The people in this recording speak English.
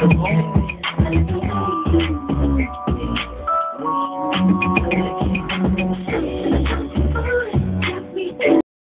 Thank you.